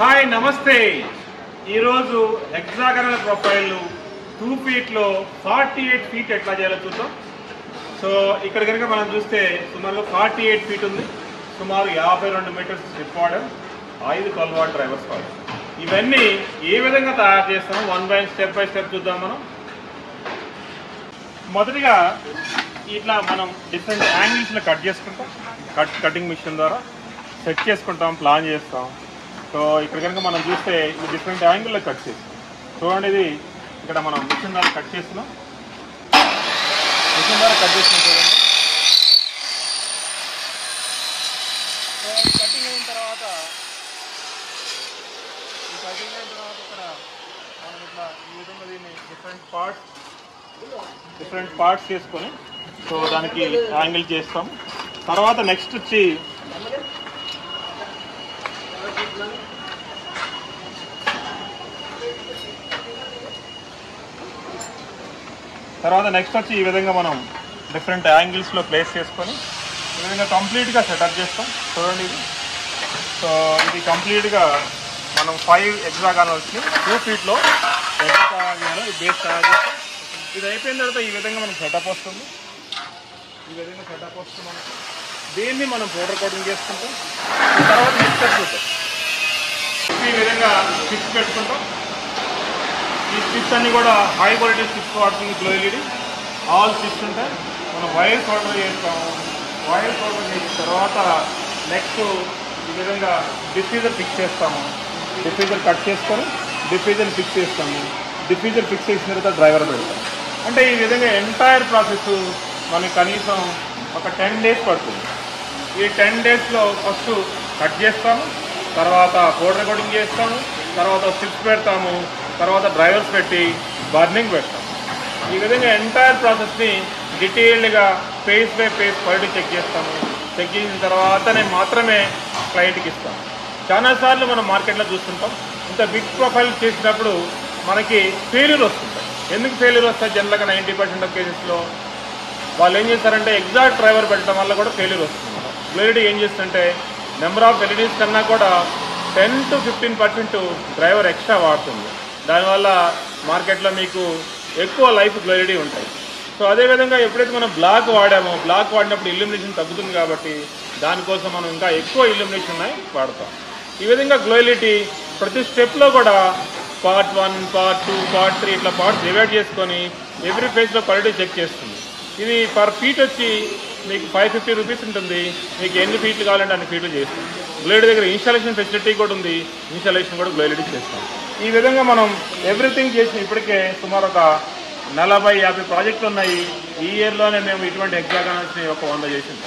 Hi నమస్తే. ఈరోజు hexagonal profile two ఫీట్లో ఫార్టీ ఎయిట్ ఫీట్ ఎట్లా చేయాలో చూద్దాం. సో ఇక్కడ కనుక మనం చూస్తే సుమారు ఫార్టీ ఎయిట్ ఫీట్ ఉంది. సుమారు యాభై రెండు మీటర్స్ స్లిప్ వాడర్ ఐదు ట్వెల్వ్ డ్రైవర్స్ వాడు ఇవన్నీ ఏ విధంగా తయారు చేస్తామో one by step by step చూద్దాం మనం. మొదటిగా ఇట్లా మనం డిఫరెంట్ యాంగిల్స్లో కట్ చేసుకుంటాం. కట్ కటింగ్ మిషన్ ద్వారా. సెట్ చేసుకుంటాం ప్లాన్ చేస్తాం. సో ఇక్కడ కనుక మనం చూస్తే ఇది డిఫరెంట్ యాంగిల్లో కట్ చేస్తాం చూడండి ఇది ఇక్కడ మనం మిషన్ ద్వారా కట్ చేస్తున్నాం. మిషన్ ద్వారా కట్ చేస్తున్నాం చూడండి. కటింగ్ అయిన తర్వాత ఈ కటింగ్ అయిన తర్వాత ఇక్కడ మనం ఇట్లా ఈ విధంగా దీన్ని డిఫరెంట్ పార్ట్స్ డిఫరెంట్ పార్ట్స్ చేసుకొని సో దానికి యాంగిల్ చేస్తాం. తర్వాత నెక్స్ట్ వచ్చి తర్వాత నెక్స్ట్ వచ్చి ఈ విధంగా మనం డిఫరెంట్ యాంగిల్స్లో ప్లేస్ చేసుకొని ఈ విధంగా కంప్లీట్గా సెటప్ చేస్తాం. చూడండి ఇది. సో ఇది కంప్లీట్గా మనం ఫైవ్ ఎగ్జాగానల్స్ని టూ ఫీట్లో ఎట్లా ఈ బేస్ తయారు చేస్తాం. ఇది అయిపోయిన తర్వాత ఈ విధంగా మనకు సెటప్ వస్తుంది. ఈ విధంగా సెటప్ వస్తుంది మనకు. దీన్ని మనం పౌడర్ కోటింగ్ చేసుకుంటాం. తర్వాత నెక్స్ట్ చూద్దాం. ఈ విధంగా స్టిచ్ పెట్టుకుంటాం. ఈ స్టిచ్ అన్ని కూడా హై క్వాలిటీ స్విచ్ వాడుతుంది గ్లో ఎల్ఈడి ఆల్ స్విచ్ ఉంటాయి. మనం వైర్స్ ఆర్డర్ చేస్తాము. వైర్స్ ఆర్డర్ చేసిన తర్వాత నెక్స్ట్ ఈ విధంగా డిఫ్యూజర్ ఫిక్స్ చేస్తాము. డిఫ్యూజర్ కట్ చేసుకొని డిఫ్యూజర్ ఫిక్స్ చేస్తాము. డిఫ్యూజర్ ఫిక్స్ చేసిన తర్వాత డ్రైవర్ పెడతాం. అంటే ఈ విధంగా ఎంటైర్ ప్రాసెస్ మనకి కనీసం ఒక టెన్ డేస్ పడుతుంది. ఈ టెన్ డేస్లో ఫస్ట్ కట్ చేస్తాము. తర్వాత పౌడర్ రికార్డింగ్ చేస్తాము తర్వాత స్టిప్స్ పెడతాము తర్వాత డ్రైవర్స్ పెట్టి బర్నింగ్ పెడతాం ఈ విధంగా ఎంటైర్ ప్రాసెస్ని డీటెయిల్డ్గా piece by piece quality check చేస్తాము. చెక్ చేసిన తర్వాతనే మాత్రమే క్లయింట్కి ఇస్తాం చాలాసార్లు మనం మార్కెట్లో చూస్తుంటాం ఇంత బిగ్ ప్రొఫైల్ చేసినప్పుడు మనకి ఫెయిల్యూర్ వస్తుంటాయి. ఎందుకు ఫెయిల్యూర్ వస్తాయి? జనరల్గా నైంటీ పర్సెంట్ ఆఫ్ కేసెస్లో వాళ్ళు ఏం చేస్తారంటే ఎగ్జాక్ట్ డ్రైవర్ పెట్టడం వల్ల కూడా ఫెయిల్యూర్ వస్తుంది. గ్లోరిటీ ఏం చేస్తుంటే నెంబర్ ఆఫ్ ఎల్ఈడీస్ కన్నా కూడా ten to fifteen percent driver extra వాడుతుంది. దానివల్ల మార్కెట్లో మీకు ఎక్కువ లైఫ్ గ్లోరిటీ ఉంటాయి. సో అదేవిధంగా ఎప్పుడైతే మనం బ్లాక్ వాడామో బ్లాక్ వాడినప్పుడు ఇల్యూమినేషన్ తగ్గుతుంది కాబట్టి దానికోసం మనం ఇంకా ఎక్కువ ఇల్యూమినేషన్ వాడతాం. ఈ విధంగా గ్లోయిలిటీ ప్రతి స్టెప్లో కూడా part one part two part three ఇట్లా పార్ట్స్ డివైడ్ చేసుకొని ఎవ్రీ ఫేజ్లో క్వాలిటీ చెక్ చేస్తుంది. ఇది పర్ ఫీట్ వచ్చి మీకు ఫైవ్ ఫిఫ్టీ రూపీస్ ఉంటుంది. మీకు ఎన్ని ఫీట్లు కావాలంటే అన్ని ఫీట్లు చేస్తాం. గ్లేడ్ దగ్గర ఇన్స్టాలేషన్ ఫెసిలిటీ కూడా ఉంది. ఇన్స్టాలేషన్ కూడా గ్లోయిడ్ చేస్తాం. ఈ విధంగా మనం ఎవ్రీథింగ్ చేసిన ఇప్పటికే సుమారు ఒక నలభై యాభై ప్రాజెక్టులు ఉన్నాయి. ఈ ఇయర్లోనే మేము ఇటువంటి ఎగ్జాగానల్స్ని ఒక వంద చేసింది.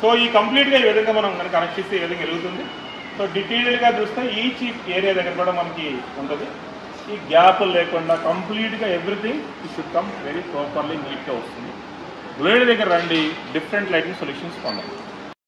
సో ఈ కంప్లీట్గా ఈ విధంగా మనం కనుక కనెక్ట్ చేస్తే ఈ విధంగా ఎదుగుతుంది సో డీటెయిల్గా చూస్తే ఈచ్ ఏరియా దగ్గర కూడా మనకి ఉంటుంది. ఈ గ్యాప్ లేకుండా కంప్లీట్గా ఎవ్రీథింగ్ ఈ షుడ్ కమ్ వెరీ ప్రాపర్లీ నీట్గా వస్తుంది. బ్లేడ్ దగ్గర రండి డిఫరెంట్ లైటింగ్ సొల్యూషన్స్ పొందండి